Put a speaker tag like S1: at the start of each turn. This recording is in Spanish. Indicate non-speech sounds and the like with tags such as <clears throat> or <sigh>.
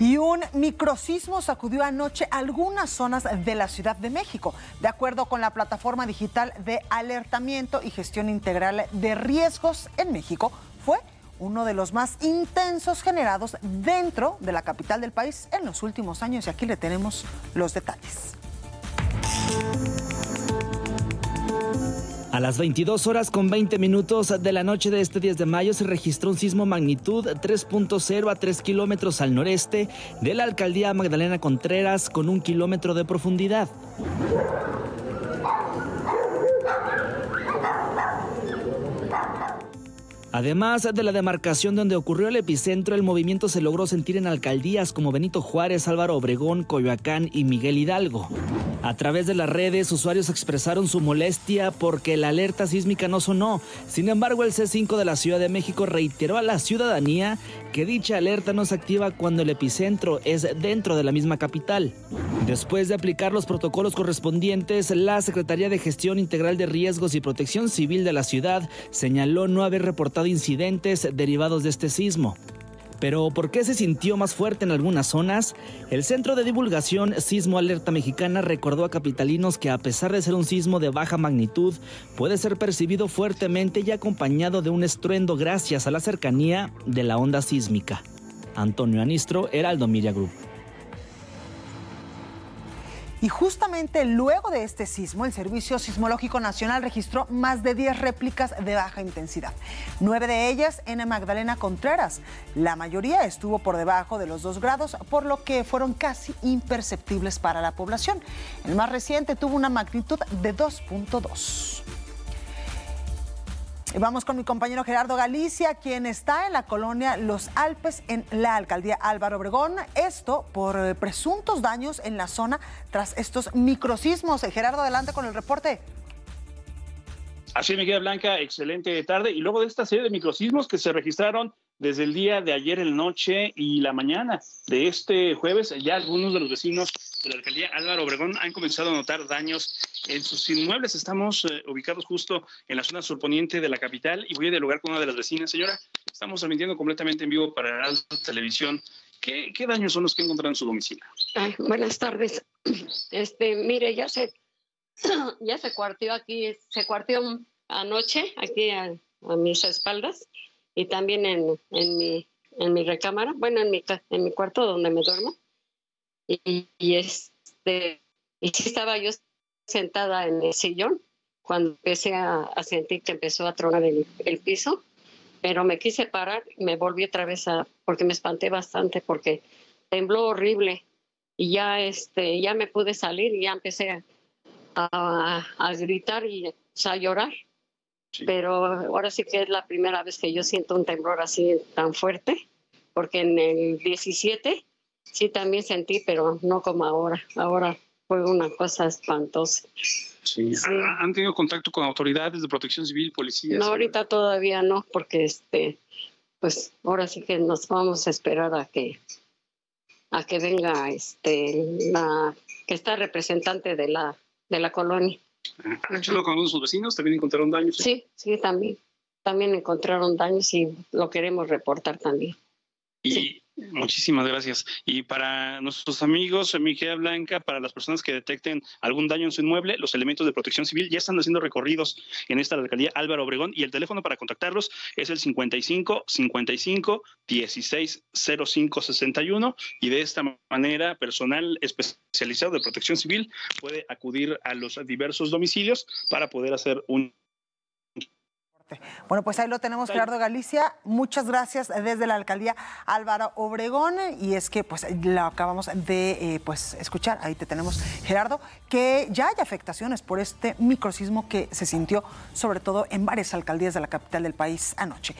S1: Y un microsismo sacudió anoche algunas zonas de la Ciudad de México. De acuerdo con la plataforma digital de alertamiento y gestión integral de riesgos en México, fue uno de los más intensos generados dentro de la capital del país en los últimos años. Y aquí le tenemos los detalles.
S2: A las 22 horas con 20 minutos de la noche de este 10 de mayo se registró un sismo magnitud 3.0 a 3 kilómetros al noreste de la alcaldía Magdalena Contreras con un kilómetro de profundidad. Además de la demarcación donde ocurrió el epicentro, el movimiento se logró sentir en alcaldías como Benito Juárez, Álvaro Obregón, Coyoacán y Miguel Hidalgo. A través de las redes, usuarios expresaron su molestia porque la alerta sísmica no sonó. Sin embargo, el C5 de la Ciudad de México reiteró a la ciudadanía que dicha alerta no se activa cuando el epicentro es dentro de la misma capital. Después de aplicar los protocolos correspondientes, la Secretaría de Gestión Integral de Riesgos y Protección Civil de la ciudad señaló no haber reportado incidentes derivados de este sismo. Pero ¿por qué se sintió más fuerte en algunas zonas? El Centro de Divulgación Sismo Alerta Mexicana recordó a capitalinos que a pesar de ser un sismo de baja magnitud, puede ser percibido fuertemente y acompañado de un estruendo gracias a la cercanía de la onda sísmica. Antonio Anistro, Heraldo Media Group.
S1: Y justamente luego de este sismo, el Servicio Sismológico Nacional registró más de 10 réplicas de baja intensidad, nueve de ellas en Magdalena Contreras. La mayoría estuvo por debajo de los 2 grados, por lo que fueron casi imperceptibles para la población. El más reciente tuvo una magnitud de 2.2. Vamos con mi compañero Gerardo Galicia, quien está en la colonia Los Alpes, en la alcaldía Álvaro Obregón. Esto por eh, presuntos daños en la zona tras estos microsismos. Eh, Gerardo, adelante con el reporte.
S3: Así me queda Blanca, excelente tarde. Y luego de esta serie de microsismos que se registraron desde el día de ayer en la noche y la mañana de este jueves, ya algunos de los vecinos de la alcaldía Álvaro Obregón han comenzado a notar daños en sus inmuebles. Estamos eh, ubicados justo en la zona surponiente de la capital y voy a dialogar con una de las vecinas. Señora, estamos transmitiendo completamente en vivo para la Televisión. ¿Qué, ¿Qué, daños son los que encontraron en su domicilio?
S4: Buenas tardes. <clears throat> Este, mire, ya se, <clears throat> ya se cuartió aquí, se cuartió anoche aquí a, a mis espaldas y también en, en, mi, en mi recámara, bueno, en mi, en mi cuarto donde me duermo. Y, y este, y sí estaba yo sentada en el sillón cuando empecé a, a sentir que empezó a tronar el, el, piso, pero me quise parar y me volví otra vez a, porque me espanté bastante, porque tembló horrible y ya, este, ya me pude salir y ya empecé a, a, a gritar y a llorar. Sí. Pero ahora sí que es la primera vez que yo siento un temblor así tan fuerte, porque en el 17 sí también sentí, pero no como ahora. Ahora fue una cosa espantosa.
S3: Sí. sí. ¿Han tenido contacto con autoridades de protección civil, policías?
S4: No, ahorita todavía no, porque este, pues ahora sí que nos vamos a esperar a que a que venga este la que está representante de la de la colonia.
S3: ¿Han hecho con sus vecinos? ¿También encontraron daños?
S4: Sí, sí, también. También encontraron daños y lo queremos reportar también.
S3: Y sí. Muchísimas gracias. Y para nuestros amigos, Miguel Blanca, para las personas que detecten algún daño en su inmueble, los elementos de protección civil ya están haciendo recorridos en esta alcaldía Álvaro Obregón y el teléfono para contactarlos es el 55 55 16 05 61 y de esta manera personal especializado de protección civil puede acudir a los diversos domicilios para poder hacer un
S1: bueno, pues ahí lo tenemos, Gerardo Galicia. Muchas gracias desde la alcaldía Álvaro Obregón. Y es que pues lo acabamos de eh, pues, escuchar, ahí te tenemos, Gerardo, que ya hay afectaciones por este microsismo que se sintió sobre todo en varias alcaldías de la capital del país anoche.